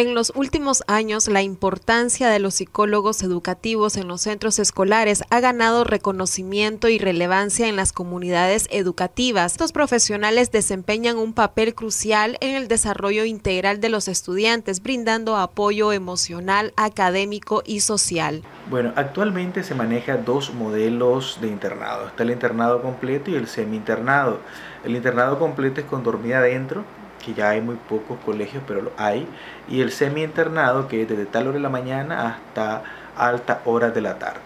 En los últimos años, la importancia de los psicólogos educativos en los centros escolares ha ganado reconocimiento y relevancia en las comunidades educativas. Estos profesionales desempeñan un papel crucial en el desarrollo integral de los estudiantes, brindando apoyo emocional, académico y social. Bueno, actualmente se maneja dos modelos de internado. Está el internado completo y el semi-internado. El internado completo es con dormida adentro que ya hay muy pocos colegios, pero lo hay, y el semi-internado, que es desde tal hora de la mañana hasta alta hora de la tarde.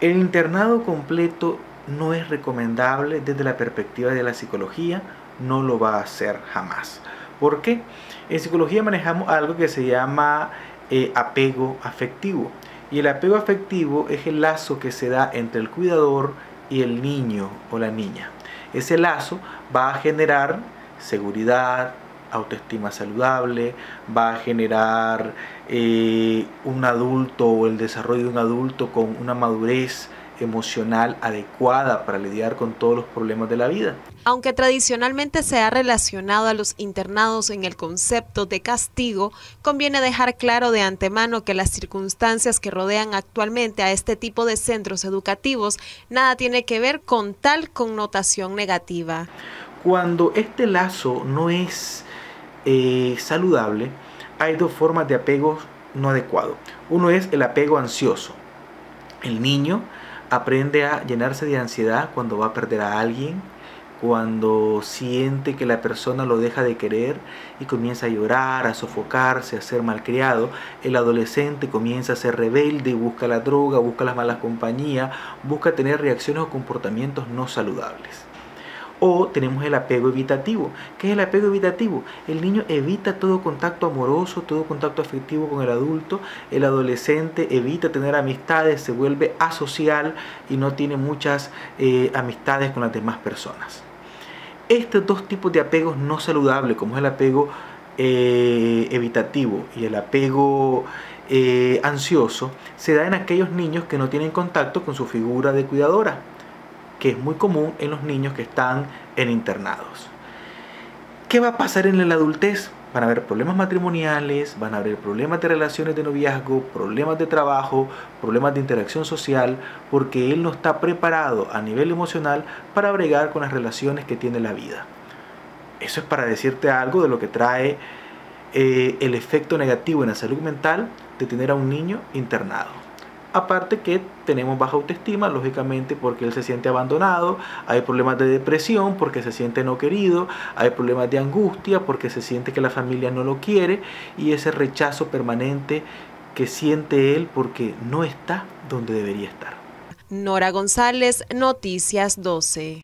El internado completo no es recomendable desde la perspectiva de la psicología, no lo va a hacer jamás. ¿Por qué? En psicología manejamos algo que se llama eh, apego afectivo. Y el apego afectivo es el lazo que se da entre el cuidador y el niño o la niña. Ese lazo va a generar seguridad, autoestima saludable, va a generar eh, un adulto o el desarrollo de un adulto con una madurez emocional adecuada para lidiar con todos los problemas de la vida. Aunque tradicionalmente se ha relacionado a los internados en el concepto de castigo, conviene dejar claro de antemano que las circunstancias que rodean actualmente a este tipo de centros educativos nada tiene que ver con tal connotación negativa. Cuando este lazo no es eh, saludable, hay dos formas de apego no adecuado. Uno es el apego ansioso. El niño aprende a llenarse de ansiedad cuando va a perder a alguien, cuando siente que la persona lo deja de querer y comienza a llorar, a sofocarse, a ser malcriado, el adolescente comienza a ser rebelde, busca la droga, busca las malas compañías, busca tener reacciones o comportamientos no saludables. O tenemos el apego evitativo. ¿Qué es el apego evitativo? El niño evita todo contacto amoroso, todo contacto afectivo con el adulto. El adolescente evita tener amistades, se vuelve asocial y no tiene muchas eh, amistades con las demás personas. Estos dos tipos de apegos no saludables, como es el apego eh, evitativo y el apego eh, ansioso, se da en aquellos niños que no tienen contacto con su figura de cuidadora que es muy común en los niños que están en internados. ¿Qué va a pasar en la adultez? Van a haber problemas matrimoniales, van a haber problemas de relaciones de noviazgo, problemas de trabajo, problemas de interacción social, porque él no está preparado a nivel emocional para bregar con las relaciones que tiene la vida. Eso es para decirte algo de lo que trae eh, el efecto negativo en la salud mental de tener a un niño internado. Aparte que tenemos baja autoestima, lógicamente, porque él se siente abandonado, hay problemas de depresión porque se siente no querido, hay problemas de angustia porque se siente que la familia no lo quiere y ese rechazo permanente que siente él porque no está donde debería estar. Nora González, Noticias 12.